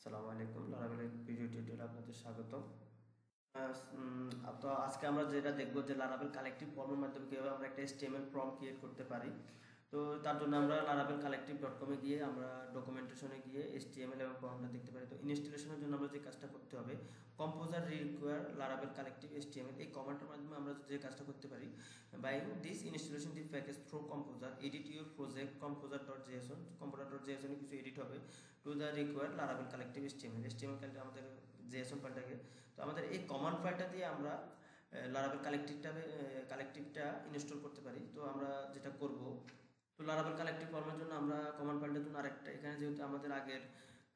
আসসালামু আলাইকুম। লারাবেলের ভিডিও টিউটোরিয়ালে আপনাদের স্বাগতম। তো আজকে আমরা যেটা দেখব যে লারাবেল কালেকটিভ ফর্মের মাধ্যমে কীভাবে আমরা একটা এসটিএমএল ফর্ম ক্রিয়েট করতে পারি। তো তার জন্য আমরা লারাবেল কালেকটিভ ডট কমে গিয়ে আমরা ডকুমেন্টেশনে গিয়ে এসটিএমএল এবং ফর্মটা দেখতে পারি। তো ইনস্টলেশনের জন্য আমরা যে কাজটা করতে হবে কম্পোজার রিকোয়ার লারাবেল কালেকটিভ এসটিএমএল এই কমান্ডের মাধ্যমে আমরা যে কাজটা করতে পারি by this installation the package through composer edit your project composer dot JSON composer dot জেএসনে কিছু এডিট হবে টু দ্য রিকোয়ার লারাবেল কালেকটিভ এসটিএমএল এসটিএমএল ফাইলটা আমাদের জেএসন ফাইলটাকে তো আমাদের এই কমান্ড ফাইলটা দিয়ে আমরা লারাবেল কালেকটিভটা কালেকটিভটা ইনস্টল করতে পারি। তো আমরা যেটা করব তো লারাবেল কালেক্টিভ ফর্মের জন্য আমরা কমান্ড ফাইলটার জন্য আরেকটা। এখানে যেহেতু আমাদের আগের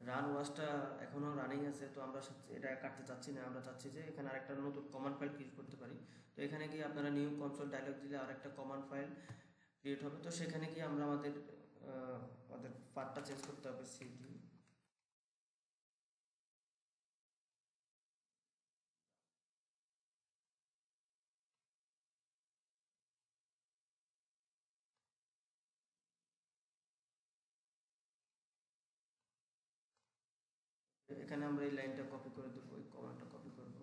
রান ওয়াশটা এখনও রানিং আছে, তো আমরা এটা কাটতে চাচ্ছি না, আমরা চাচ্ছি যে এখানে আরেকটা নতুন কমান্ড ফাইল ক্রিয়েট করতে পারি। তো এখানে গিয়ে আপনারা নিউ কনসোল ডায়লগ দিলে আরেকটা কমান্ড ফাইল ক্রিয়েট হবে। তো সেখানে গিয়ে আমরা আমাদের আমাদের পার্টটা চেঞ্জ করতে হবে সিডি এখানে আমরা এই লাইনটা কপি করে দেবো, এই কমান্ডটা কপি করব।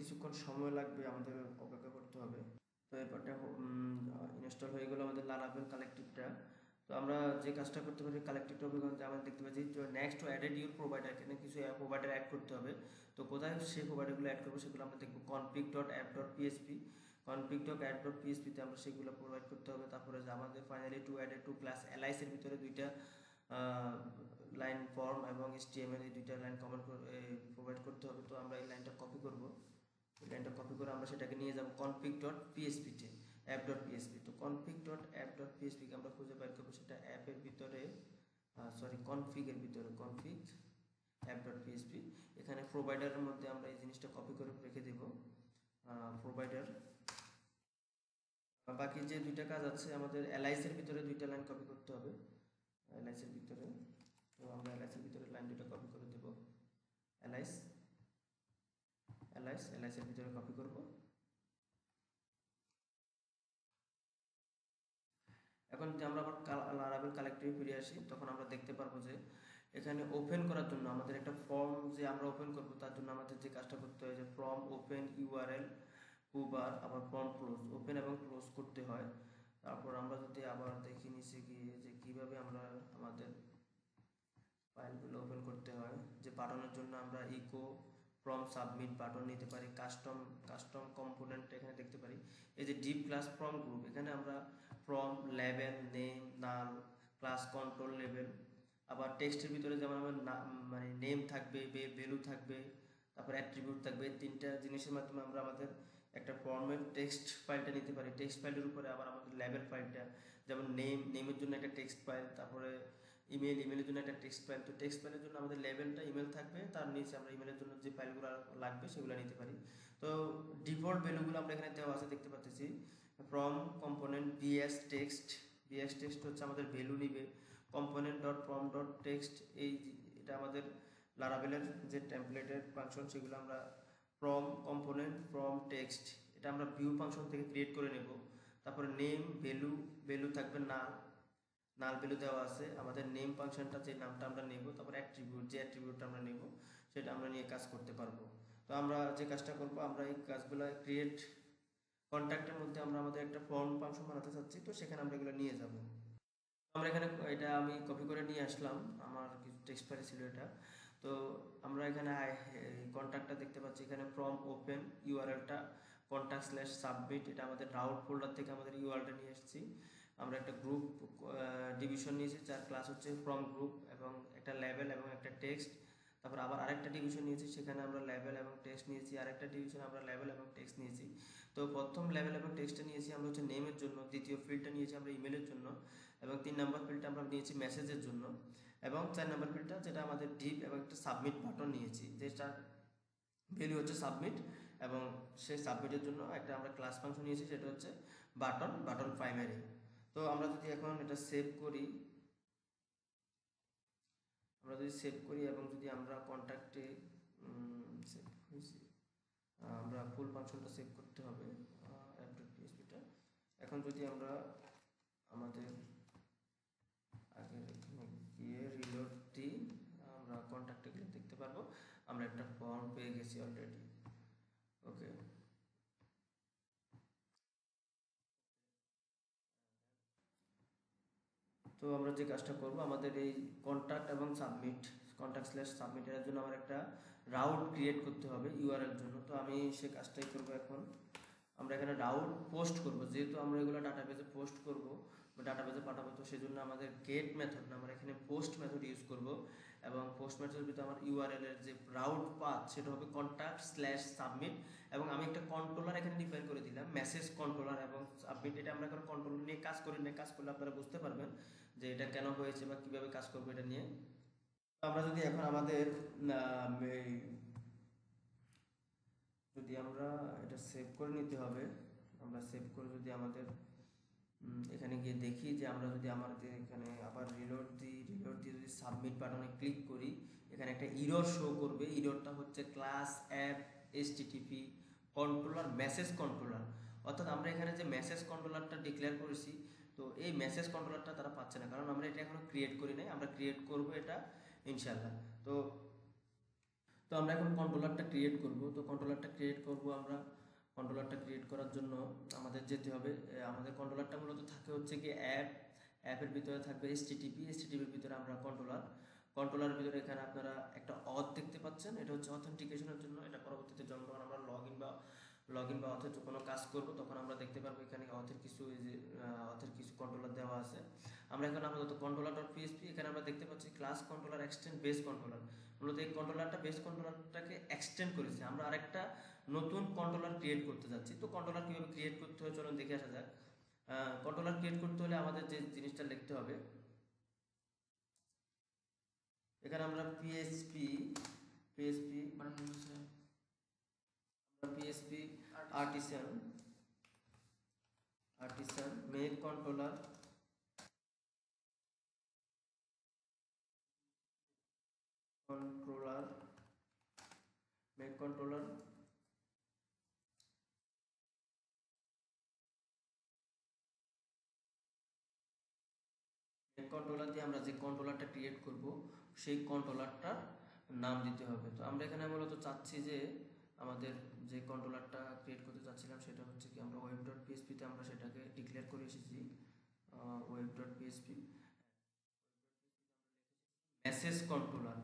কিছুক্ষণ সময় লাগবে, আমাদের অপেক্ষা করতে হবে। তো এরপরটা ইনস্টল হয়ে গেলো আমাদের লারাবেল কালেকটিভটা তো আমরা যে কাজটা করতে পারি কালেকটিভ টপিক আমরা দেখতে পাচ্ছি নেক্সট অ্যাডেড ইউর প্রোভাইডার এখানে কিছু প্রোভাইডার অ্যাড করতে হবে। তো কোথায় সেই প্রোভাইডারগুলো অ্যাড করব সেগুলো আমরা দেখব config dot app dot PHP config dot app dot পিএসপিতে আমরা সেগুলো প্রোভাইড করতে হবে। তারপরে যে আমাদের finally to added to class এলআইসির ভিতরে দুইটা লাইন ফর্ম এবং এসটিএমএল এই দুইটা লাইন কমেন্ট প্রোভাইড করতে হবে। তো আমরা এই লাইনটা কপি করব। এই লাইনটা কপি করে আমরা সেটাকে নিয়ে যাব কনফিগ ডট পিএসপিতে অ্যাপ ডট পিএসপি তো কনফিগ ডট অ্যাপ ডট পিএসপিকে আমরা খুঁজে বের করব সেটা অ্যাপের ভিতরে সরি কনফিগের ভিতরে কনফিগ অ্যাপ ডট পিএসপি এখানে প্রোভাইডারের মধ্যে আমরা এই জিনিসটা কপি করে রেখে দেব। প্রোভাইডার বাকি যে দুইটা কাজ আছে, আমাদের এলআইসির ভিতরে দুইটা লাইন কপি করতে হবে। এলআইসির ভিতরে। তো আমরা এলআইসির ভিতরে লাইন দুটো কপি করে দেব। এলআইস এলআইস এলআইসির ভিতরে কপি করব। এখন যদি আমরা আবার লারাবেল কালেক্টিভে ফিরে আসি, তখন আমরা দেখতে পারব যে এখানে ওপেন করার জন্য আমাদের একটা ফর্ম যে আমরা ওপেন করব, তার জন্য আমাদের যে কাজটা করতে হয় যে ফর্ম ওপেন ইউআরএল বার আবার ফর্ম ক্লোজ ওপেন এবং ক্লোজ করতে হয়। তারপর আমরা যদি আবার দেখি নিচে গিয়ে যে কীভাবে আমরা আমাদের ফাইলগুলো ওপেন করতে হয়, যে বাটনের জন্য আমরা ইকো ফ্রম সাবমিট বাটন নিতে পারি কাস্টম কাস্টম কম্পোনেন্ট এখানে দেখতে পারি। এই যে ডিপ ক্লাস ফ্রম গ্রুপ এখানে আমরা ফ্রম লেভেল নেম নাম ক্লাস কন্ট্রোল লেভেল আবার টেক্সটের ভিতরে যেমন আমার মানে নেম থাকবে ভ্যালু থাকবে, তারপর অ্যাট্রিবিউট থাকবে তিনটা জিনিসের মাধ্যমে আমরা আমাদের একটা ফর্মের টেক্সট ফাইলটা নিতে পারি। টেক্সট ফাইলের উপরে আবার আমাদের লেভেল ফাইলটা যেমন নেম নেমের জন্য একটা টেক্সট ফাইল তারপরে ইমেল ইমেলের জন্য একটা টেক্সট ফাইল তো টেক্সট ফাইলের জন্য আমাদের লেভেলটা ইমেল থাকবে, তার নিচে আমরা ইমেলের জন্য যে ফাইলগুলো লাগবে সেগুলো নিতে পারি। তো ডিফল্ট ভ্যালুগুলো আমরা এখানে দেওয়া আছে দেখতে পাচ্ছি। Form component BS text BS text হচ্ছে আমাদের ভ্যালু নিবে। Component dot form dot text এই এটা আমাদের লারাবেলের যে টেমপ্লেটের ফাংশন সেগুলো আমরা ফ্রম কম্পোনেন্ট ফ্রম টেক্সট এটা আমরা ভিউ ফাংশন থেকে ক্রিয়েট করে নেব। তারপরে নেম ভ্যালু ভ্যালু থাকবে নাল নাল ভ্যালু দেওয়া আছে। আমাদের নেম ফাংশনটা যে নামটা আমরা নেব, তারপর অ্যাট্রিবিউট যে অ্যাট্রিবিউটটা আমরা নেব, সেটা আমরা নিয়ে কাজ করতে পারব। তো আমরা যে কাজটা করব, আমরা এই কাজগুলো ক্রিয়েট কন্ট্যাক্টের মধ্যে আমরা আমাদের একটা ফর্ম ফাংশন বানাতে চাচ্ছি, তো সেখানে আমরা এগুলো নিয়ে যাব। আমরা এখানে, এটা আমি কপি করে নিয়ে আসলাম। আমার কিছু টেক্সট ফাইল ছিল এটা। তো আমরা এখানে কন্ট্যাক্টটা দেখতে পাচ্ছি। এখানে ফ্রম ওপেন ইউআরএলটা কন্ট্যাক্ট স্ল্যাশ সাবমিট এটা আমাদের রাউট ফোল্ডার থেকে আমাদের ইউআরএলটা নিয়ে এসেছি। আমরা একটা গ্রুপ ডিভিশন নিয়েছি, যার ক্লাস হচ্ছে ফ্রম গ্রুপ এবং একটা লেভেল এবং একটা টেক্সট তারপর আবার আরেকটা ডিভিশন নিয়েছি, সেখানে আমরা লেভেল এবং টেক্সট নিয়েছি। আরেকটা ডিভিশন আমরা লেভেল এবং টেক্সট নিয়েছি। তো প্রথম লেভেল এবং টেক্সটটা নিয়েছি, আমরা হচ্ছে নেমের জন্য, দ্বিতীয় ফিল্ডটা নিয়েছি, আমরা ইমেলের জন্য। এবং তিন নম্বর ফিল্ডটা আমরা নিয়েছি মেসেজের জন্য। এবং চার নম্বর ফিল্ডটা যেটা আমাদের ডিপ এবং একটা সাবমিট বাটন নিয়েছি যেটা ভ্যালু হচ্ছে সাবমিট এবং সেই সাবমিটের জন্য একটা আমরা ক্লাস ফাংশন নিয়েছি, সেটা হচ্ছে বাটন বাটন প্রাইমারি তো আমরা যদি এখন এটা সেভ করি, আমরা যদি সেভ করি এবং যদি আমরা কন্ট্যাক্টে সেভ হয়েছি আমরা ফুল ফাংশনটা সেভ করতে হবে এখন যদি আমরা আমাদের আগের এখানে গিয়ে রিলোড দিই আমরা কন্ট্যাক্টে গেলে দেখতে পারব আমরা একটা ফর্ম পেয়ে গেছি অলরেডি ওকে তো আমরা যে কাজটা করব, আমাদের এই কন্ট্যাক্ট এবং সাবমিট কন্ট্যাক্ট স্ল্যাশ সাবমিট এর জন্য আমার একটা রাউট ক্রিয়েট করতে হবে ইউআরএল জন্য। তো আমি সে কাজটাই করব এখন। আমরা এখানে রাউট পোস্ট করব, যেহেতু আমরা এগুলো ডাটাবেজে পোস্ট করব ডাটাবেজে পাঠাবো, তো সেজন্য আমাদের গেট মেথড না, আমরা এখানে পোস্ট মেথড ইউজ করব। এবং পোস্ট মেথডের ভিতরে আমার ইউআরএল এর যে রাউট পাথ সেটা হবে কন্ট্যাক্ট স্ল্যাশ সাবমিট এবং আমি একটা কন্ট্রোলার এখানে ডিফাইন করে দিলাম মেসেজ কন্ট্রোলার এবং সাবমিট এটা আমরা এখন কন্ট্রোল নিয়ে কাজ করি না, কাজ করলে আপনারা বুঝতে পারবেন যে এটা কেন হয়েছে বা কীভাবে কাজ করব এটা নিয়ে। আমরা যদি এখন আমাদের যদি আমরা এটা সেভ করে নিতে হবে, আমরা সেভ করে যদি আমাদের এখানে গিয়ে দেখি যে আমরা যদি আমাদের এখানে আবার রিলোড দিই রিলোড দিয়ে যদি সাবমিট বাটনে ক্লিক করি, এখানে একটা ইরর শো করবে। ইররটা হচ্ছে class app HTTP controller message controller অর্থাৎ আমরা এখানে যে মেসেজ কন্ট্রোলারটা ডিক্লেয়ার করেছি, তো এই মেসেজ কন্ট্রোলারটা তারা পাচ্ছে না। কারণ আমরা এটা এখনও ক্রিয়েট করি নাই। আমরা ক্রিয়েট করব এটা ইনশাল্লাহ তো তো আমরা এখন কন্ট্রোলারটা ক্রিয়েট করব। তো কন্ট্রোলারটা ক্রিয়েট করব আমরা। কন্ট্রোলারটা ক্রিয়েট করার জন্য আমাদের যেতে হবে। আমাদের কন্ট্রোলারটা মূলত থাকে হচ্ছে কি অ্যাপ অ্যাপের ভিতরে থাকবে এসটিটিপি এসটিটিপির ভিতরে আমরা কন্ট্রোলার কন্ট্রোলার ভিতরে এখানে আপনারা একটা অথ দেখতে পাচ্ছেন। এটা হচ্ছে অথেন্টিকেশনের জন্য। এটা পরবর্তীতে যখন আমরা লগ ইন বা লগ ইন বা অথের কোনো কাজ করব, তখন আমরা দেখতে পারব এখানে অথের কিছু অথের কিছু কন্ট্রোলার দেওয়া আছে। আমরা এখানে আপাতত কন্ট্রোলার ডট পিএসপি এখানে আমরা দেখতে পাচ্ছি class controller extend base controller মূলত এই কন্ট্রোলারটা বেস কন্ট্রোলারটাকে এক্সটেন্ড করেছি। আমরা আরেকটা নতুন কন্ট্রোলার ক্রিয়েট করতে যাচ্ছি। তো কন্ট্রোলার কীভাবে ক্রিয়েট করতে হয় চলুন দেখে আসা যাক। কন্ট্রোলার ক্রিয়েট করতে হলে আমাদের যে জিনিসটা লিখতে হবে, এখানে আমরা PHP PHP PHP artisan artisan make controller controller make controller. Controller দিয়ে আমরা যে কন্ট্রোলারটা ক্রিয়েট করব, সেই কন্ট্রোলারটার নাম দিতে হবে। তো আমরা এখানে মূলত চাচ্ছি যে আমাদের যে কন্ট্রোলারটা ক্রিয়েট করতে চাচ্ছিলাম, সেটা হচ্ছে কি আমরা ওয়েব ডট পিএসপিতে আমরা সেটাকে ডিক্লেয়ার করে এসেছি web dot PHP message controller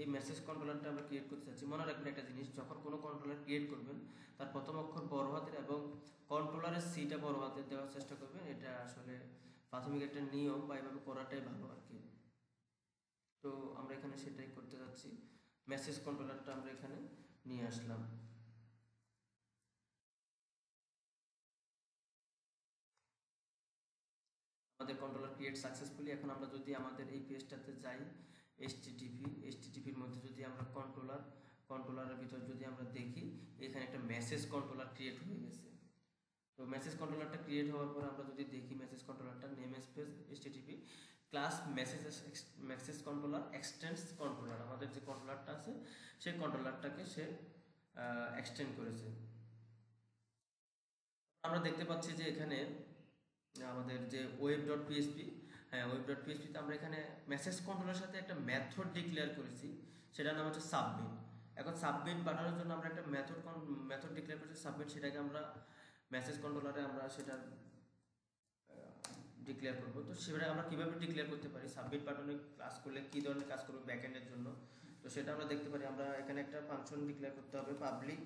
এই মেসেজ কন্ট্রোলারটা আমরা ক্রিয়েট করতে চাচ্ছি। মনে রাখবেন একটা জিনিস, যখন কোনো কন্ট্রোলার ক্রিয়েট করবেন, তার প্রথম অক্ষর বড় হাতের এবং কন্ট্রোলারের সিটা বড় হাতের দেওয়ার চেষ্টা করবেন। এটা আসলে প্রাথমিক একটা নিয়ম বা এভাবে করাটাই ভালো আর কি। তো আমরা এখানে সেটাই করতে যাচ্ছি। মেসেজ কন্ট্রোলারটা আমরা এখানে নিয়ে আসলাম। আমাদের কন্ট্রোলার ক্রিয়েট সাকসেসফুলি এখন আমরা যদি আমাদের এই পেজটাতে যাই এসটিটিপি এসটিটিপির মধ্যে যদি আমরা কন্ট্রোলার কন্ট্রোলারের ভিতর যদি আমরা দেখি, এখানে একটা মেসেজ কন্ট্রোলার ক্রিয়েট হয়ে গেছে। তো মেসেজ কন্ট্রোলারটা ক্রিয়েট হওয়ার পর আমরা যদি দেখি message কন্ট্রোলারটা namespace HTTP class message message controller extends controller আমাদের যে কন্ট্রোলারটা আছে, সেই কন্ট্রোলারটাকে সে এক্সটেন্ড করেছে। আমরা দেখতে পাচ্ছি যে এখানে আমাদের যে ওয়েব ডট পিএসপি হ্যাঁ ওয়েব ডট পিএসপিতে আমরা এখানে মেসেজ কন্ট্রোলের সাথে একটা মেথড ডিক্লেয়ার করেছি। সেটার নাম হচ্ছে সাবমিট এখন সাবমিট পাঠানোর জন্য আমরা একটা মেথড মেথড ডিক্লেয়ার করেছি। সাবমিট সেটাকে আমরা মেসেজ কন্ট্রোলারে আমরা সেটা ডিক্লেয়ার করব। তো সেটা আমরা কীভাবে ডিক্লেয়ার করতে পারি? সাবমিট বাটনে ক্লাস করলে কী ধরনের কাজ করবে ব্যাকএন্ডের জন্য? তো সেটা আমরা দেখতে পারি। আমরা এখানে একটা ফাংশন ডিক্লেয়ার করতে হবে public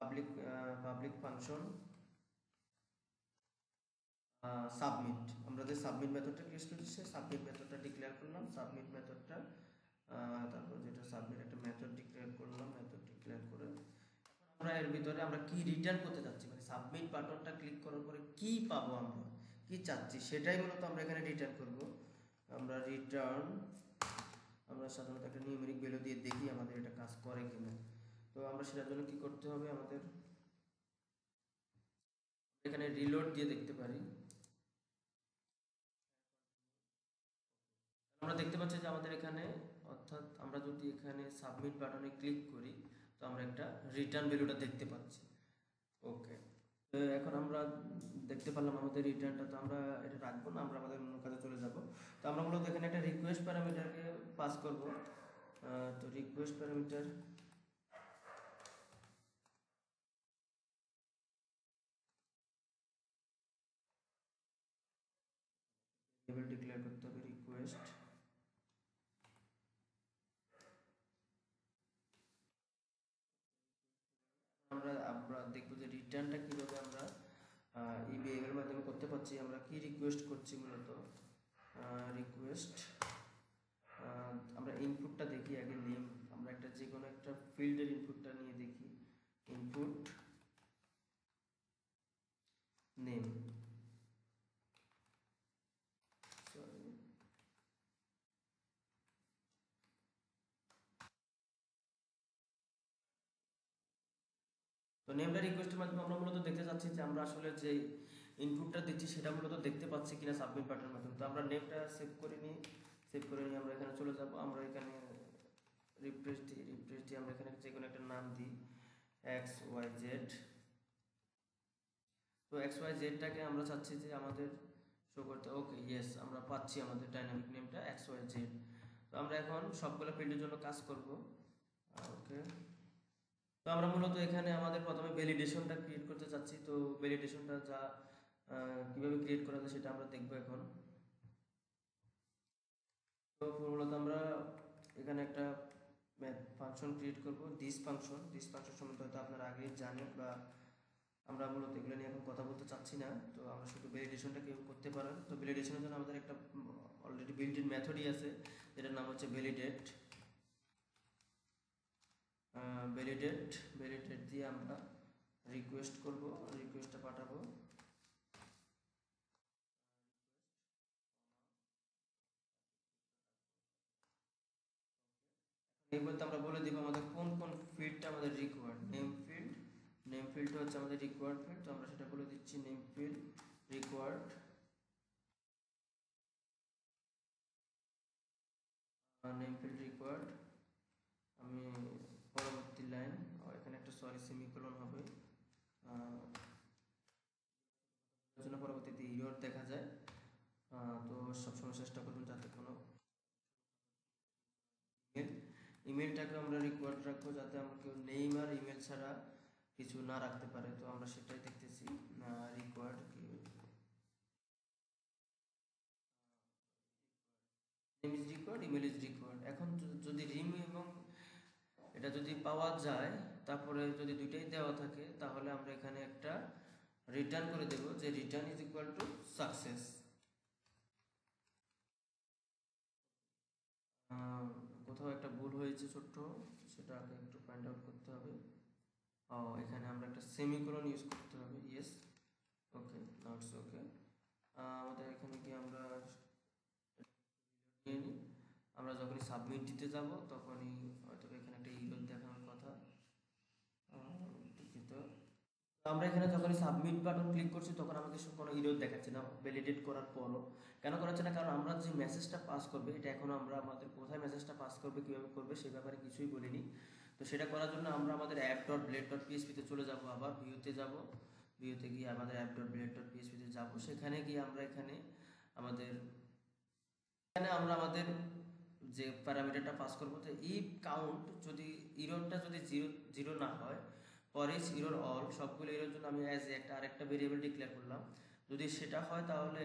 public public function submit আমরা যে সাবমিট মেথডটা ক্রিয়েট করেছি, সেই সাবমিট মেথডটা ডিক্লেয়ার করলাম। সাবমিট মেথডটা তারপর যেটা সাবমিট একটা মেথড ডিক্লেয়ার করলাম মেথড ডিক্লেয়ার করে আমরা এর ভিতরে আমরা কি রিটার্ন করতে চাচ্ছি? মানে সাবমিট বাটনটা ক্লিক করার পরে কি পাবো আমরা? কি চাচ্ছি? সেটাই মূলত আমরা এখানে রিটার্ন করব। আমরা রিটার্ন আমরা সাধারণত একটা নিউমেরিক ভ্যালু দিয়ে দেখি আমাদের এটা কাজ করে কিনা। তো আমরা সেটার জন্য কি করতে হবে? আমাদের এখানে রিলোড দিয়ে দেখতে পারি। আমরা দেখতে পাচ্ছি যে আমাদের এখানে, অর্থাৎ আমরা যদি এখানে সাবমিট বাটনে ক্লিক করি, তো আমরা একটা রিটার্ন ভ্যালুটা দেখতে পাচ্ছি। ওকে এখন আমরা দেখতে পারলাম আমাদের রিটার্নটা তো আমরা এটা রাখব না, আমরা আমাদের অন্য কাজে চলে যাব। তো আমরা মূলত এখানে একটা রিকোয়েস্ট প্যারামিটারকে পাস করব। তো রিকোয়েস্ট প্যারামিটার ডিক্লেয়ার করতে হবে রিকোয়েস্ট আমরা আমরা দেখব যে রিটার্নটা কীভাবে আমরা ভেরিয়েবলের মাধ্যমে করতে পারছি, আমরা কি রিকোয়েস্ট করছি মূলত? রিকোয়েস্ট আমরা ইনপুটটা দেখি, আগে নেম আমরা একটা যে কোনো একটা ফিল্ডের ইনপুটটা নিয়ে দেখি। ইনপুট নেম সরি তো নেমটা রিকোয়েস্টের মাধ্যমে আমরা মূলত দেখতে চাচ্ছি যে আমরা আসলে যে ইনপুটটা দিচ্ছি সেটা মূলত দেখতে পাচ্ছি কিনা সাবমিট বাটনের মাধ্যমে। তো আমরা নেমটা সেভ করে নিই। সেভ করে নিয়ে আমরা এখানে চলে যাব। আমরা এখানে রিফ্রেশ দিই রিফ্রেশ দিয়ে আমরা এখানে যে কোনো একটা নাম দিই। এক্স ওয়াই জেড তো এক্স ওয়াই জেডটাকে আমরা চাচ্ছি যে আমাদের শো করতে। ওকে ইয়েস আমরা পাচ্ছি আমাদের ডাইনামিক নেমটা এক্স ওয়াই জেড তো আমরা এখন সবগুলো ফিল্ডের জন্য কাজ করব। ওকে তো আমরা মূলত এখানে আমাদের প্রথমে ভ্যালিডেশনটা ক্রিয়েট করতে চাচ্ছি। তো ভ্যালিডেশনটা যা কীভাবে ক্রিয়েট করা যায় সেটা আমরা দেখব এখন। তো মূলত আমরা এখানে একটা ফাংশন ক্রিয়েট করব দিস ফাংশন দিস ফাংশন সম্বন্ধে হয়তো আপনারা আগেই জানেন বা আমরা মূলত এগুলো নিয়ে এখন কথা বলতে চাচ্ছি না। তো আমরা শুধু ভ্যালিডেশনটা কেউ করতে পারেন। তো ভ্যালিডেশনের জন্য আমাদের একটা অলরেডি ইন মেথডই আছে, যেটার নাম হচ্ছে ভ্যালিডেট ভ্যালিডেট ভ্যালিডেট দিয়ে আমরা রিকোয়েস্ট করব রিকোয়েস্টটা পাঠাবো। এই বলতে আমরা বলে দিব আমাদের কোন কোন ফিল্ডটা আমাদের রিকোয়ার্ড নেম ফিল্ড নেম ফিল্ডটা হচ্ছে আমাদের রিকোয়ার্ড ফিল্ড তো আমরা সেটা বলে দিচ্ছি name field required name field required আমি পরবর্তী লাইন এখানে একটা সরি সেমিকোলন হবে আহ, এর জন্য পরবর্তীতে ইরর দেখা যায় আহ, তো সবসময় চেষ্টা করবেন যাতে কোনো ইমেল ইমেলটাকে আমরা রিকোয়ার্ড রাখব যাতে আমরা কেউ নেইম আর ইমেল ছাড়া কিছু না রাখতে পারে। তো আমরা সেটাই দেখতেছি। Required name is required email is required এখন যদি রিম এবং এটা যদি পাওয়া যায়, তারপরে যদি দুইটাই দেওয়া থাকে, তাহলে আমরা এখানে একটা রিটার্ন করে দেব যে return is equal to success কোথাও একটা ভুল হয়েছে ছোট্ট, সেটাকে একটু ফাইন্ড আউট করতে হবে। ও, এখানে আমরা একটা সেমিকোলন ইউজ করতে হবে ইয়েস ওকে নটস ওকে আমাদের এখানে কি আমরা নিয়ে নিই আমরা যখনই সাবমিট দিতে যাব, তখনই হয়তো এখানে একটা ইরোর দেখানোর কথা আহ, দুঃখিত তো আমরা এখানে যখনই সাবমিট বাটন ক্লিক করছি, তখন আমাকে কোনো ইরোর দেখাচ্ছে না ভ্যালিডেট করার পরও। কেন করাচ্ছে না? কারণ আমরা যে মেসেজটা পাস করবে, এটা এখন আমরা আমাদের কোথায় মেসেজটা পাস করবে, কীভাবে করবে, সে ব্যাপারে কিছুই বলিনি। তো সেটা করার জন্য আমরা আমাদের অ্যাপ ডট ব্লেড ডট পিএসপিতে চলে যাব আবার ভিউতে যাব। ভিউতে গিয়ে আমাদের অ্যাপ ডট ব্লেড ডট পিএসপিতে যাব। সেখানে গিয়ে আমরা এখানে আমাদের, এখানে আমরা আমাদের যে প্যারামিটারটা পাস করব, তো ইফ কাউন্ট যদি ইরোরটা যদি জিরো জিরো না হয় পর ইজ ইরোর অল সবগুলো ইরোর জন্য আমি অ্যাজ একটা আরেকটা ভেরিয়েবল ডিক্লেয়ার করলাম। যদি সেটা হয় তাহলে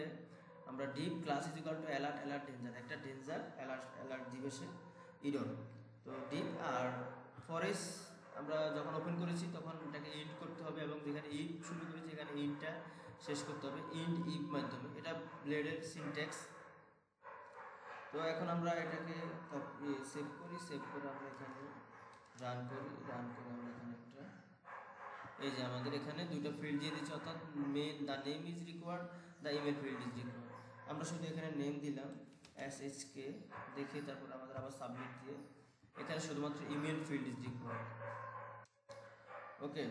আমরা div class is equal to alert alert danger একটা ডেঞ্জার অ্যালার্ট অ্যালার্ট দিবে সে ইরোর তো ডিপ আর ফরেস আমরা যখন ওপেন করেছি তখন এটাকে ইন্ট করতে হবে এবং যেখানে ইন্ট শুরু করেছি এখানে ইন্টটা শেষ করতে হবে। ইন্ট ইফ মাধ্যমে, এটা ব্লেডের সিনট্যাক্স তো এখন আমরা এটাকে সেভ করি সেভ করে আমরা এখানে রান করি রান করে আমরা এখানে এই যে আমাদের এখানে দুইটা ফিল্ড দিয়ে দিচ্ছে, অর্থাৎ main the name is required the email field is required আমরা শুধু এখানে নেম দিলাম এস এইচ কে দেখে তারপর আমাদের আবার সাবমিট দিয়ে, এখানে শুধুমাত্র email field is required okay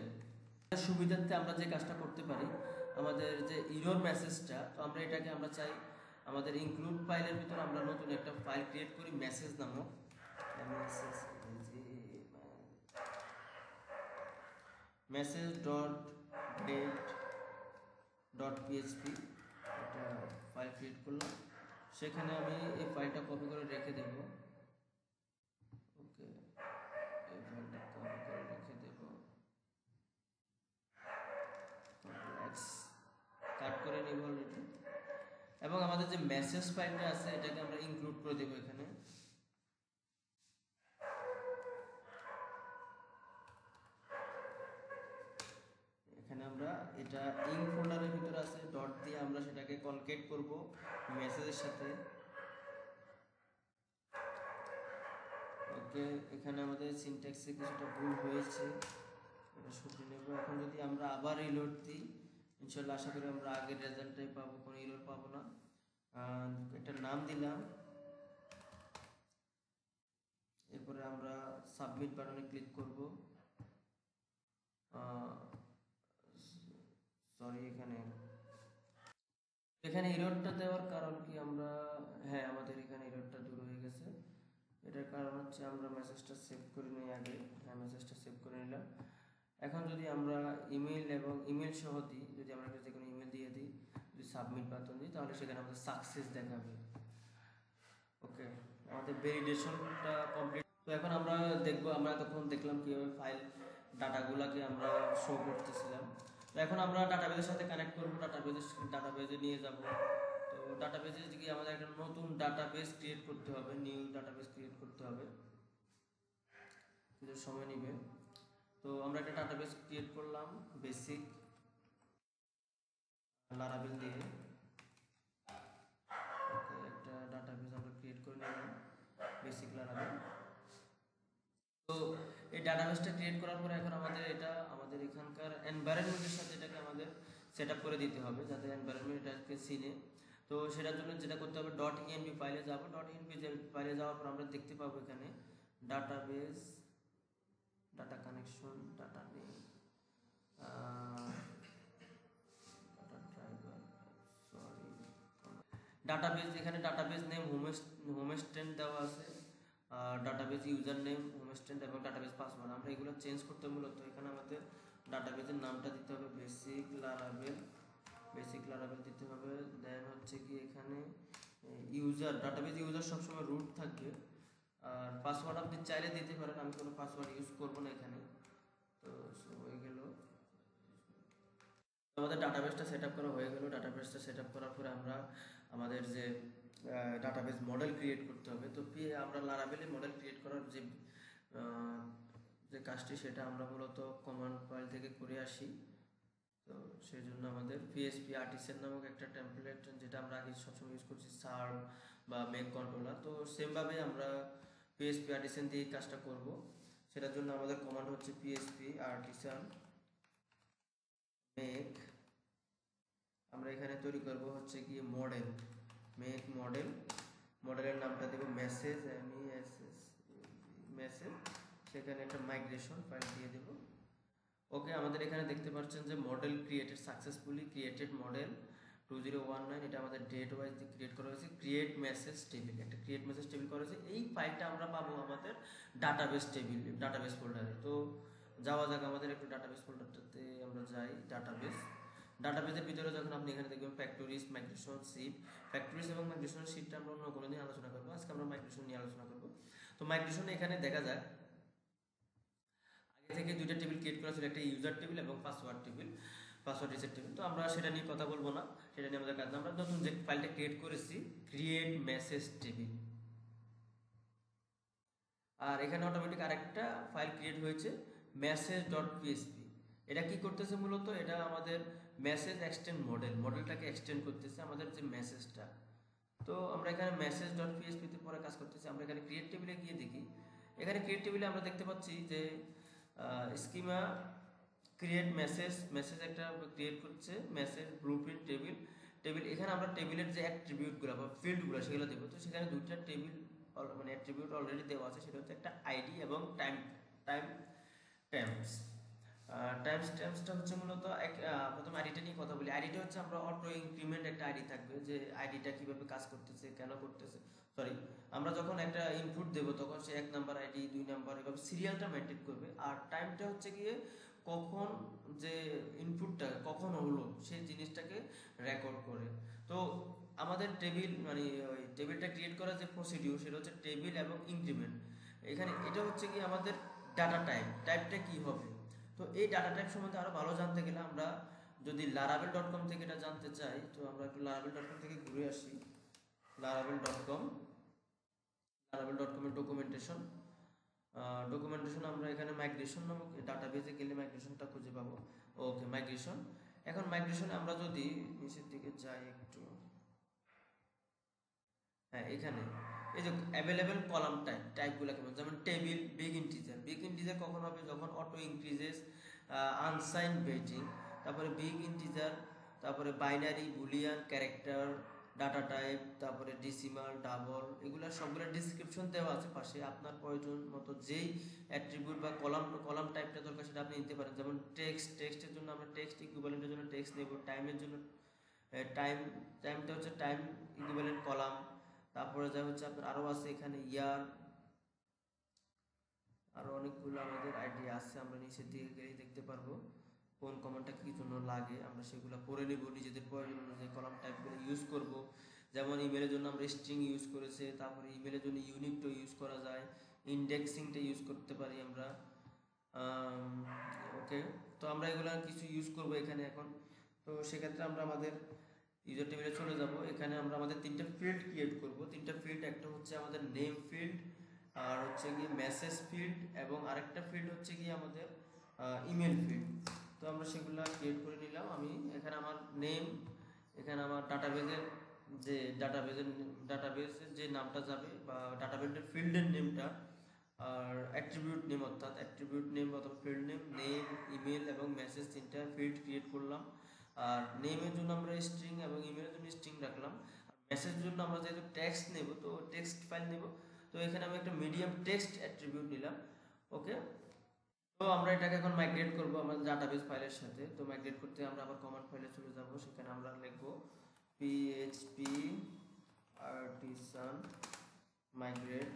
সুবিধার্থে আমরা যে কাজটা করতে পারি, আমাদের যে ইরোর মেসেজটা তো আমরা এটাকে আমরা চাই, আমাদের ইনক্লুড ফাইলের ভিতর আমরা নতুন একটা ফাইল ক্রিয়েট করি মেসেজ নামক message message dot date dot PHP একটা ফাইল ক্রিয়েট করলাম। সেখানে আমি এই ফাইলটা কপি করে রেখে দেব। ওকে এই ফাইলটা কপি করে রেখে দেব। কাট করে নিব অলরেডি এবং আমাদের যে মেসেজ ফাইলটা আছে, এটাকে আমরা ইনক্লুড করে দেব এখানে এখানে আমরা এটা ইন ফোল্ডারের ভিতরে আছে ডট দিয়ে আমরা সেটাকে কনকেট করব মেসেজের সাথে। ওকে এখানে আমাদের সিনট্যাক্সে কিছুটা ভুল হয়েছে, এটা শুধরে নেব। এখন যদি আমরা আবার রিলোড দিই ইনশাল্লাহ আশা করি আমরা আগের রেজাল্টটাই পাবো, কোনো ইরোর পাবো না। একটা নাম দিলাম। এরপরে আমরা সাবমিট বাটনে ক্লিক করব। সরি এখানে। এখানে এররটা দেওয়ার কারণ কি আমরা হ্যাঁ আমাদের এখানে এররটা দূর হয়ে গেছে। এটার কারণ হচ্ছে আমরা মেসেজটা সেভ করে নিই আগে। হ্যাঁ মেসেজটা সেভ করে নিলাম। এখন যদি আমরা ইমেল এবং ইমেল সহ দিই, যদি আমরা যে কোনো ইমেল দিয়ে দিই, যদি সাবমিট বাটন দিই, তাহলে সেখানে আমাদের সাকসেস দেখাবে। ওকে আমাদের ভেরিডেশনটা কমপ্লিট তো এখন আমরা দেখব, আমরা তখন দেখলাম কীভাবে ফাইল ডাটাগুলোকে আমরা শো করতেছিলাম। এখন আমরা ডাটাবেজের সাথে কানেক্ট করব, ডাটাবেজের ডাটাবেজে নিয়ে যাব। তো ডাটাবেজে গিয়ে আমাদের একটা নতুন ডাটাবেস ক্রিয়েট করতে হবে নিউ ডাটাবেস ক্রিয়েট করতে হবে। কিছু সময় নেবে। তো আমরা একটা ডাটাবেস ক্রিয়েট করলাম বেসিক লারাবেল দিয়ে। একটা ডাটাবেস আমরা ক্রিয়েট করে নিলাম বেসিক লারাবেল তো এই ডাটাবেসটা ক্রিয়েট করার পরে এখন আমাদের এটা, আমাদের এখানকার এনভায়রনমেন্টের সাথে এটাকে আমাদের সেট করে দিতে হবে যাতে এনভায়রনমেন্ট এটাকে চিনে তো সেটার জন্য যেটা করতে হবে ডট ইএনবি ফাইলে যাব। ডট ইএনবি ফাইলে যাওয়ার পর আমরা দেখতে পাবো এখানে database data connection data name data database এখানে ডাটাবেস নেম হোম স্ট্যান্ড দেওয়া আছে। Database user name homestead এবং ডাটাবেস পাসওয়ার্ড আমরা এগুলো চেঞ্জ করতে মূলত এখানে আমাদের ডাটাবেসের নামটা দিতে হবে বেসিক লারাবেল বেসিক লারাবেল দিতে হবে দেন হচ্ছে কি এখানে ইউজার ডাটাবেস ইউজার সবসময় রুট থাকবে আর পাসওয়ার্ড আপনি চাইলে দিতে পারেন, আমি কোনো পাসওয়ার্ড ইউজ করব না এখানে, তো, so হয়ে গেল। আমাদের ডাটাবেসটা সেট আপ করা হয়ে গেল ডাটাবেসটা সেট আপ করার পরে আমরা আমাদের যে ডাটাবেস মডেল ক্রিয়েট করতে হবে। তো আমরা লারাবেলে মডেল ক্রিয়েট করার যে যে কাজটি, সেটা আমরা মূলত কমান্ড ফাইল থেকে করে আসি। তো সেই জন্য আমাদের পিএসপি আর্টিসেন নামক একটা টেমপ্লেট যেটা আমরা আগে সবসময় ইউজ করছি সার্ভ বা মেক কন্ট্রোলার তো সেমভাবে আমরা পিএসপি আর্টিসেন দিয়ে কাজটা করব। সেটার জন্য আমাদের কমান্ড হচ্ছে পিএসপি আর্টিসান মেক আমরা এখানে তৈরি করব হচ্ছে কি মডেল মেক মডেল মডেলের নামটা দেব মেসেজ এস মেসেজ সেখানে একটা মাইগ্রেশন ফাইল দিয়ে দেব। ওকে আমাদের এখানে দেখতে পাচ্ছেন যে model created successfully created model two zero one nine এটা আমাদের ডেট ওয়াইজ ক্রিয়েট করা হয়েছে। ক্রিয়েট মেসেজ টেবিল একটা ক্রিয়েট মেসেজ টেবিল করা হয়েছে। এই ফাইলটা আমরা পাবো আমাদের ডাটাবেস টেবিল ডাটাবেস ফোল্ডারে তো যাওয়া যাক আমাদের একটু ডাটাবেস ফোল্ডারটাতে আমরা যাই ডাটাবেস ডাটাবেসের ভিতরে যখন আপনি এখানে দেখবেন ফ্যাক্টরিজ মাইগ্রেশন শিপ ফ্যাক্টরিজ এবং মাইগ্রেশন শিপটা আমরা অন্য কোনো দিন আলোচনা করব। আজকে আমরা মাইগ্রেশন নিয়ে আলোচনা করব। তো মাইগ্রেশন এখানে দেখা যাক, আগে থেকে দুইটা টেবিল ক্রিয়েট করা ছিল, একটা ইউজার টেবিল এবং password table password reset table তো আমরা সেটা নিয়ে কথা বলব না, সেটা নিয়ে আমাদের কাজ আমরা নতুন যে ফাইলটা ক্রিয়েট করেছি ক্রিয়েট মেসেজ টেবিল আর এখানে অটোমেটিক আরেকটা ফাইল ক্রিয়েট হয়েছে মেসেজ ডট পিএসপি এটা কি করতেছে মূলত? এটা আমাদের মেসেজ এক্সটেন্ড মডেল মডেলটাকে এক্সটেন্ড করতেছে আমাদের যে মেসেজটা তো আমরা এখানে মেসেজ ডট পিএসপিতে পরে কাজ করতেছি, আমরা এখানে ক্রিয়েট টেবিলে গিয়ে দেখি। এখানে ক্রিয়েট টেবিলে আমরা দেখতে পাচ্ছি যে স্কিমা ক্রিয়েট মেসেজ মেসেজ একটা ক্রিয়েট করছে message blueprint table table এখানে আমরা টেবিলের যে অ্যাট্রিবিউটগুলো বা ফিল্ডগুলো সেগুলো দেবো। তো সেখানে দুইটা টেবিল মানে অ্যাট্রিবিউট অলরেডি দেওয়া আছে, সেটা হচ্ছে একটা আইডি এবং টাইম টাইম ট্যাম্পস টাইম স্ট্যাম্পসটা হচ্ছে মূলত এক প্রথমে আইডিটা নিয়ে কথা বলি। আইডিটা হচ্ছে আমরা অটো ইনক্রিমেন্ট একটা আইডি থাকবে যে আইডিটা কীভাবে কাজ করতেছে, কেন করতেছে। সরি আমরা যখন একটা ইনপুট দেব, তখন সে এক নাম্বার আইডি দুই নাম্বার, এভাবে সিরিয়ালটা মেনটেন করবে। আর টাইমটা হচ্ছে গিয়ে কখন যে ইনপুটটা কখন হলো সেই জিনিসটাকে রেকর্ড করে। তো আমাদের টেবিল মানে ওই টেবিলটা ক্রিয়েট করার যে প্রসিডিউর সেটা হচ্ছে টেবিল এবং ইনক্রিমেন্ট এখানে এটা হচ্ছে কি আমাদের ডাটা টাইপ টাইপটা কি হবে? তো এই ডাটা টাইপ সম্বন্ধে আরও ভালো জানতে গেলে আমরা যদি লারাবেল ডট কম থেকে এটা জানতে চাই, তো আমরা একটু লারাবেল ডট কম থেকে ঘুরে আসি। লারাবেল ডট কম লারাবেল ডট কমের ডকুমেন্টেশন ডকুমেন্টেশন আমরা এখানে মাইগ্রেশন নামক ডাটাবেজে গেলে মাইগ্রেশনটা খুঁজে পাবো। ওকে মাইগ্রেশন এখন মাইগ্রেশনে আমরা যদি নিচের দিকে যাই একটু। হ্যাঁ এখানে এই যে অ্যাভেলেবেল কলাম টাইপ টাইপগুলো কেমন? যেমন table big integer big integer কখন হবে? যখন অটো ইনক্রিজেস আনসাইন বেটিং তারপরে বিগ ইন্টিজার তারপরে binary boolean character data type তারপরে ডিসিমাল ডাবল এগুলো সবগুলো ডিসক্রিপশন দেওয়া আছে পাশে। আপনার প্রয়োজন মতো যেই অ্যাট্রিবিউট বা কলাম কলাম টাইপটা দরকার সেটা আপনি নিতে পারেন। যেমন টেক্সট টেক্সটের জন্য আমরা টেক্সট ইকুইভ্যালেন্টের জন্য টেক্সট নেব। টাইমের জন্য টাইম টাইমটা হচ্ছে টাইম ইকুইভ্যালেন্ট কলাম তারপরে যা হচ্ছে আপনার আরও আছে এখানে ইয়ার। আরও অনেকগুলো আমাদের আইডিয়া আছে, আমরা নিচের দিকে গেলেই দেখতে পারব কোন কমান্ডটা কী জন্য লাগে। আমরা সেগুলো পড়ে নেব, নিজেদের প্রয়োজন অনুযায়ী কলাম টাইপগুলো ইউজ করব। যেমন ইমেলের জন্য আমরা স্ট্রিং ইউজ করেছে, তারপরে ইমেলের জন্য ইউনিটও ইউজ করা যায় ইন্ডেক্সিংটা ইউজ করতে পারি আমরা। ওকে তো আমরা এগুলো কিছু ইউজ করব এখানে এখন। তো সেক্ষেত্রে আমরা আমাদের ইউজার টেবিলে চলে যাব। এখানে আমরা আমাদের তিনটা ফিল্ড ক্রিয়েট করব। তিনটা ফিল্ড একটা হচ্ছে আমাদের নেম ফিল্ড আর হচ্ছে কি মেসেজ ফিল্ড এবং আরেকটা ফিল্ড হচ্ছে কি আমাদের ইমেল ফিল্ড তো আমরা সেগুলো ক্রিয়েট করে নিলাম। আমি এখানে আমার নেম এখানে আমার ডাটাবেজের যে ডাটাবেজের ডাটাবেজের যে নামটা যাবে, বা ডাটাবেজের ফিল্ডের নেমটা আর অ্যাট্রিবিউট নেম অর্থাৎ অ্যাট্রিবিউট নেম অথবা ফিল্ড নেম নেম ইমেল এবং মেসেজ তিনটা ফিল্ড ক্রিয়েট করলাম। আর নেমের জন্য আমরা স্ট্রিং এবং ইমেলের জন্য স্ট্রিং রাখলাম। মেসেজের জন্য আমরা যেহেতু টেক্সট নেব, তো টেক্সট ফাইল নেব। তো এখানে আমি একটা মিডিয়াম টেক্সট অ্যাট্রিবিউট নিলাম ওকে তো আমরা এটাকে এখন মাইগ্রেট করব আমাদের ডাটাবেস ফাইলের সাথে। তো মাইগ্রেট করতে আমরা আবার কমান্ড ফাইলে চলে যাব, সেখানে আমরা লিখব পিএইচপি আর্টিসান মাইগ্রেট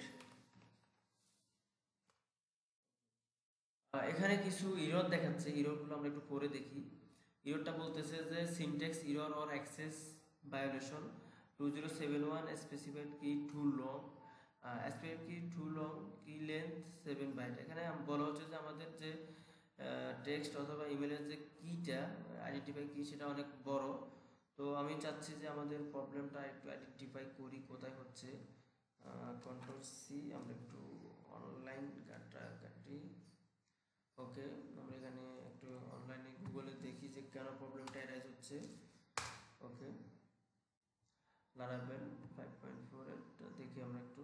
এখানে কিছু ইরর দেখাচ্ছে ইররগুলো আমরা একটু পরে দেখি। ইররটা বলতেছে যে syntax, error, or access violation two zero seven one, specified key too long specified key too long, key length, seven byte. এখানে বলা হচ্ছে যে আমাদের যে টেক্সট অথবা ইমেলের যে কিটা, আইডেন্টিফাই কি সেটা অনেক বড়। তো আমি চাচ্ছি যে আমাদের প্রবলেমটা একটু আইডেন্টিফাই করি কোথায় হচ্ছে। কন্ট্রোল সি আমরা একটু অনলাইন কাটা কাটি ওকে আমরা এখানে গুগলে দেখি যে কেন প্রবলেমটা এরাইজ হচ্ছে। ওকে লারাবেল ফাইভ পয়েন্ট ফোর এটা দেখি আমরা একটু।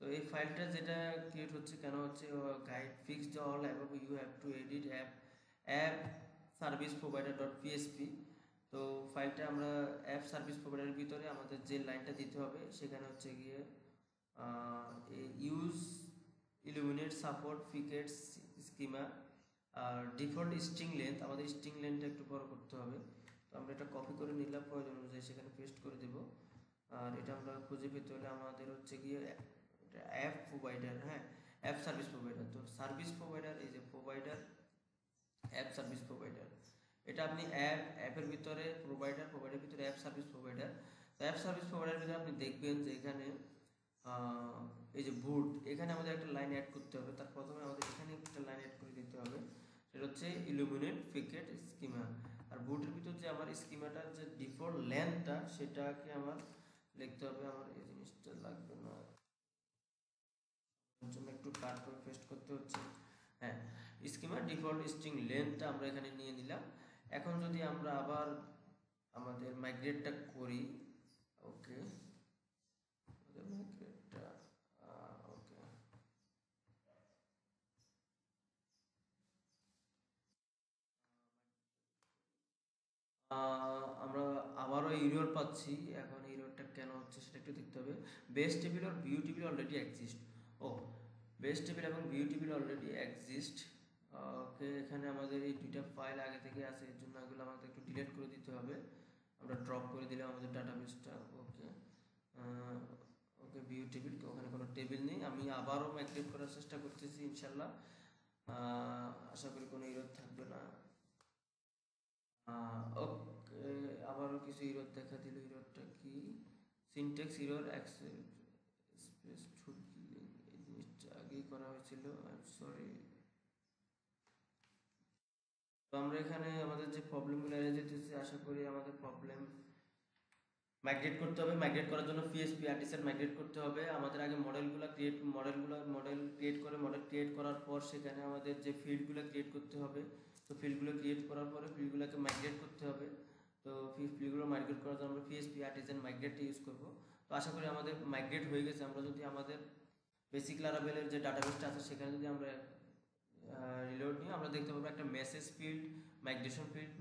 তো এই ফাইলটা যেটা ক্রিয়েট হচ্ছে কেন হচ্ছে guide fix all ab you have to edit app app service provider dot PHP তো ফাইলটা আমরা অ্যাপ সার্ভিস প্রোভাইডারের ভিতরে আমাদের যে লাইনটা দিতে হবে, সেখানে হচ্ছে গিয়ে ইউজ ইলুমিনেট সাপোর্ট ফিকেট স্কিমা আর ডিফল্ট স্ট্রিং লেন্থ আমাদের স্ট্রিং লেন্থটা একটু বড় করতে হবে। তো আমরা এটা কপি করে নিলাম, প্রয়োজন অনুযায়ী সেখানে পেস্ট করে দেব। আর এটা আমরা খুঁজে পেতে হলে আমাদের হচ্ছে গিয়ে অ্যাপ প্রোভাইডার হ্যাঁ অ্যাপ সার্ভিস প্রোভাইডার তো সার্ভিস প্রোভাইডার এই যে প্রোভাইডার অ্যাপ সার্ভিস প্রোভাইডার এটা আপনি অ্যাপ অ্যাপের ভিতরে প্রোভাইডার প্রোভাইডারের ভিতরে অ্যাপ সার্ভিস প্রোভাইডার তো অ্যাপ সার্ভিস প্রোভাইডার ভিতরে আপনি দেখবেন যে এখানে এই যে বুট এখানে আমাদের একটা লাইন অ্যাড করতে হবে। তার প্রথমে আমাদের এখানে একটা লাইন অ্যাড করে দিতে হবে। সেটা হচ্ছে ইলুমিনেট ফিকেট স্কিমা আর বুটের ভিতর যে আমার স্কিমাটার যে ডিফল্ট লেন্থটা সেটাকে আমার লিখতে হবে। আমার এই জিনিসটা লাগবে না। জন্য একটু কাট করে পেস্ট করতে হচ্ছে। হ্যাঁ স্কিমার ডিফল্ট স্ট্রিং লেন্থটা আমরা এখানে নিয়ে নিলাম। এখন যদি আমরা আবার আমাদের মাইগ্রেটটা করি ওকে মাইগ্রেটটা ওকে আমরা আবারও ইরোর পাচ্ছি। এখন ইরোরটা কেন হচ্ছে সেটা একটু দেখতে হবে। বেস টেবিল আর ভিউ টেবিল অলরেডি এক্সিস্ট ও বেস টেবিল এবং view table already exist okay, এখানে আমাদের এই দুইটা ফাইল আগে থেকে আছে, এর জন্য এগুলো আমাদের একটু ডিলিট করে দিতে হবে। আমরা ড্রপ করে দিলাম আমাদের ডাটাবেসটা ওকে ওকে ভিউ টেবিল ওখানে কোনো টেবিল নেই। আমি আবারও ম্যাগ্রেট করার চেষ্টা করতেছি, ইনশাল্লাহ। আশা করি কোনো ইরোড থাকবে না। আবারও কিছু ইরোড দেখা দিল। ইরোডটা কি? সিনটেক্স ইরোর স্পেস ছুটলি এই জিনিসটা আগেই করা হয়েছিল। আই সরি তো আমরা এখানে আমাদের যে প্রবলেমগুলো এনে যেতেছি, আশা করি আমাদের প্রবলেম মাইগ্রেট করতে হবে মাইগ্রেট করার জন্য পিএসপি আর্টিসেন্ট মাইগ্রেট করতে হবে। আমাদের আগে মডেলগুলো ক্রিয়েট মডেলগুলো মডেল ক্রিয়েট করে মডেল ক্রিয়েট করার পর সেখানে আমাদের যে ফিল্ডগুলো ক্রিয়েট করতে হবে, তো ফিল্ডগুলো ক্রিয়েট করার পরে ফিল্ডগুলোকে মাইগ্রেট করতে হবে। তো ফিল্ডগুলো মাইগ্রেট করার জন্য আমরা পিএসপি আর্টিসেন্ট মাইগ্রেট ইউজ করব। তো আশা করি আমাদের মাইগ্রেট হয়ে গেছে। আমরা যদি আমাদের বেসিক লারাবেলের যে ডাটাবেসটা আছে, সেখানে যদি আমরা রিলোড নিয়ে আমরা দেখতে পাবো একটা message field migration field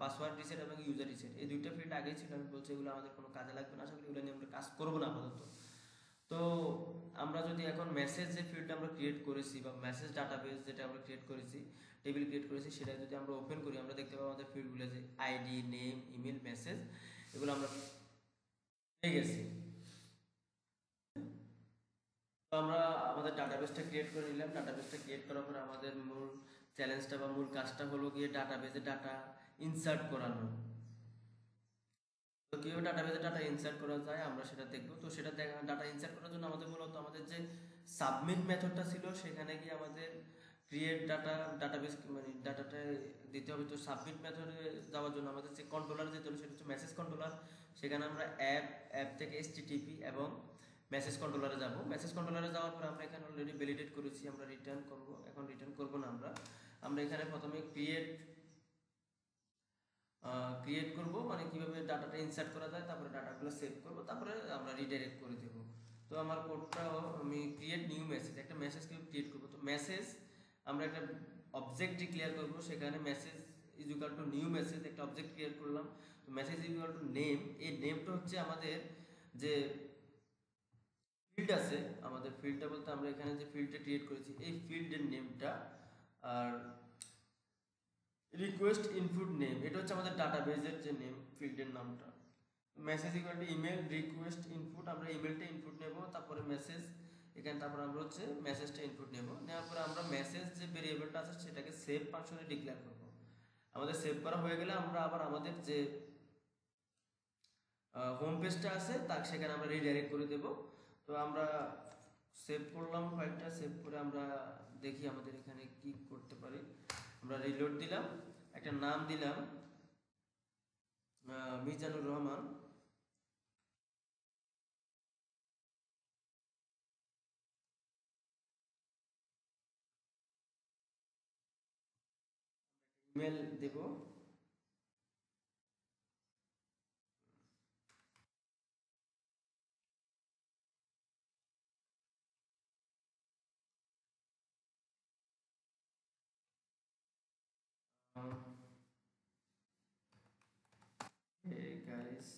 password reset এবং ইউজার রিসেট এই দুইটা ফিল্ড আগেই ছিল। আমি বলছি, এগুলো আমাদের কোনো কাজে লাগবে না। আশা করি এগুলো নিয়ে আমরা কাজ করব না আপাতত। তো আমরা যদি এখন মেসেজ যে ফিল্ডটা আমরা ক্রিয়েট করেছি বা মেসেজ ডাটাবেস যেটা আমরা ক্রিয়েট করেছি টেবিল ক্রিয়েট করেছি, সেটা যদি আমরা ওপেন করি, আমরা দেখতে পাবো আমাদের ফিল্ডগুলো যে আইডি নেম ইমেল মেসেজ এগুলো আমরা পেয়ে গেছি। তো আমরা আমাদের ডাটাবেসটা ক্রিয়েট করে নিলাম। ডাটাবেসটা ক্রিয়েট করার পর আমাদের মূল চ্যালেঞ্জটা বা মূল কাজটা হলো গিয়ে ডাটাবেসে ডাটা ইনসার্ট করানো। তো কীভাবে ডাটাবেসে ডাটা ইনসার্ট করা যায় আমরা সেটা দেখব। তো সেটা দেখা ডাটা ইনসার্ট করার জন্য আমাদের মূলত আমাদের যে সাবমিট মেথডটা ছিল, সেখানে গিয়ে আমাদের ক্রিয়েট ডাটা ডাটাবেস মানে ডাটাটা দিতে হবে। তো সাবমিট মেথডে যাওয়ার জন্য আমাদের যে কন্ট্রোলার যেতে হবে, সেটা হচ্ছে মেসেজ কন্ট্রোলার সেখানে আমরা অ্যাপ অ্যাপ থেকে এসটিটিপি এবং মেসেজ কন্ট্রোলারে যাব। মেসেজ কন্ট্রোলারে যাওয়ার পর আমরা এখানে অলরেডি ভ্যালিডেট করেছি, আমরা রিটার্ন করব। এখন রিটার্ন করব না আমরা। আমরা এখানে প্রথমে ক্রিয়েট ক্রিয়েট করব মানে কীভাবে ডাটাটা ইনসার্ট করা যায়, তারপরে ডাটাগুলো সেভ করব, তারপরে আমরা রিডাইরেক্ট করে দেব। তো আমার কোডটা আমি ক্রিয়েট নিউ মেসেজ একটা মেসেজ ক্রিয়েট করব। তো মেসেজ আমরা একটা অবজেক্ট ডিক্লেয়ার করব, সেখানে message is equal to new message একটা অবজেক্ট ক্রিয়েট করলাম। তো message is equal to name এই নেমটা হচ্ছে আমাদের যে ফিল্ড আছে, আমাদের ফিল্ডটা বলতে আমরা এখানে যে ফিল্ডটা ক্রিয়েট করেছি, এই ফিল্ডের নেমটা আর রিকোয়েস্ট ইনপুট নেম এটা হচ্ছে আমাদের ডাটাবেজের যে নেম ফিল্ডের নামটা। Message equal to email request input আমরা ইমেলটা ইনপুট নেব, তারপরে মেসেজ এখানে তারপর আমরা হচ্ছে মেসেজটা ইনপুট নেব। নেওয়ার পরে আমরা মেসেজ যে ভেরিয়েবলটা আছে, সেটাকে সেভ ফাংশনে ডিক্লেয়ার করব। আমাদের সেভ করা হয়ে গেলে আমরা আবার আমাদের যে হোম পেজটা আছে তা সেখানে আমরা রিডাইরেক্ট করে দেব। তো আমরা সেভ করলাম ফাইলটা সেভ করে আমরা দেখি আমাদের এখানে কি করতে পারি। আমরা রিলোড দিলাম, একটা নাম দিলাম মিজানুর রহমান। ইমেল দেব। Hey, guys.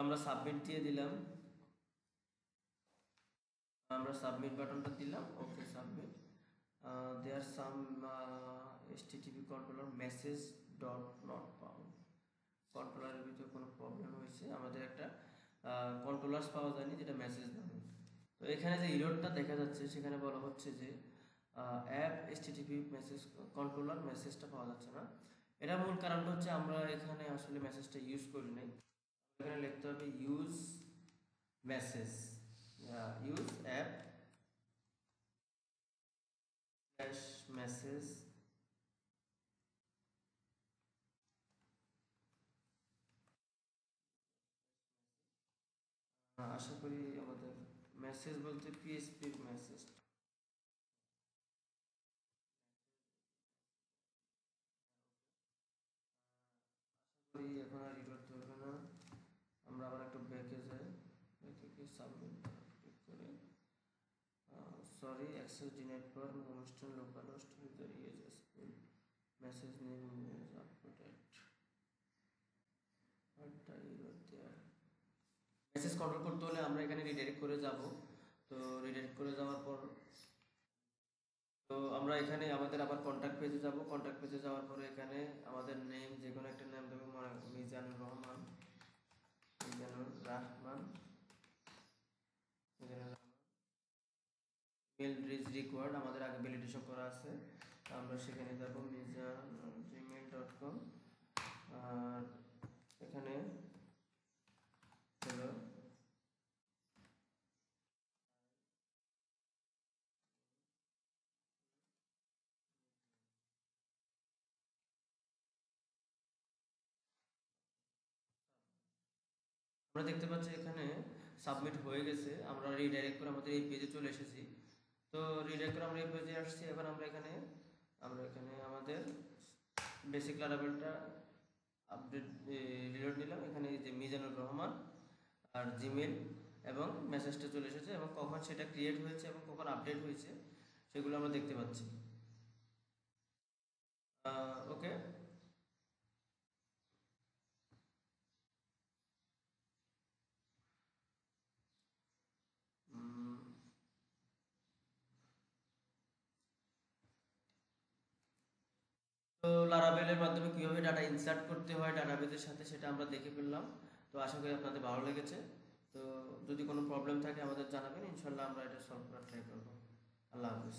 আমরা সাবমিট দিয়ে দিলাম। আমরা সাবমিট বাটনটা দিলাম। Okay submit there some HTTP controller message dot not found কন্ট্রোলারের ভিতরে কোনো প্রবলেম হয়েছে? আমাদের একটা কন্ট্রোলার্স পাওয়া যায়নি, যেটা মেসেজ নামে তো এখানে যে ইরোডটা দেখা যাচ্ছে, সেখানে বলা হচ্ছে যে অ্যাপ এসটিটিপি মেসেজ কন্ট্রোলার মেসেজটা পাওয়া যাচ্ছে না। এটা মূল কারণটা হচ্ছে আমরা এখানে আসলে মেসেজটা ইউজ করি নাই। এখানে লিখতে হবে use message use app message আশা করি আমাদের মেসেজ বলতে পিএসপি মেসেজ করি এখন আর রিলোড ধরবে না। আমরা আবার একটু ব্যাকে যাই। ব্যাকে গিয়ে সাবমিট ক্লিক করে। সরি অ্যাক্সেস ডিনাইড ফর অনুষ্ঠান localhost message name text control করতে হলে আমরা এখানে রিডাইরেক্ট করে যাব। তো রিডাইরেক্ট করে যাওয়ার পর তো আমরা এখানে আমাদের আবার কন্ট্যাক্ট পেজে যাব। কন্ট্যাক্ট পেজে যাওয়ার পরে এখানে আমাদের নেম যে কোনো একটা নেম দেবে। Mizanur Rahman Mizanur Rahman Mizanur Rahman. Mail is required আমাদের আগে ভ্যালিডেশন করা আছে। আমরা সেখানে যাব মিজান জিমেল ডট কম আর এখানে হ্যালো আমরা দেখতে পাচ্ছি এখানে সাবমিট হয়ে গেছে। আমরা রিডাইরেক্ট করে আমাদের এই পেজে চলে এসেছি। তো রিডাইরেক্ট করে আমরা এই পেজে আসছি। এবার আমরা এখানে আমরা এখানে আমাদের বেসিক লারাবেলটা আপডেট রিলোড নিলাম। এখানে যে মিজানুর রহমান আর জিমেল এবং মেসেজটা চলে এসেছে এবং কখন সেটা ক্রিয়েট হয়েছে এবং কখন আপডেট হয়েছে, সেগুলো আমরা দেখতে পাচ্ছি। ওকে তো লারাবেলের মাধ্যমে কীভাবে ডাটা ইনসার্ট করতে হয় ডাটাবেজের সাথে সেটা আমরা দেখে ফেললাম। তো আশা করি আপনাদের ভালো লেগেছে। তো যদি কোনো প্রবলেম থাকে আমাদের জানাবেন ইনশাল্লাহ আমরা এটা সলভ করার ট্রাই করব। আল্লাহ হাফিজ।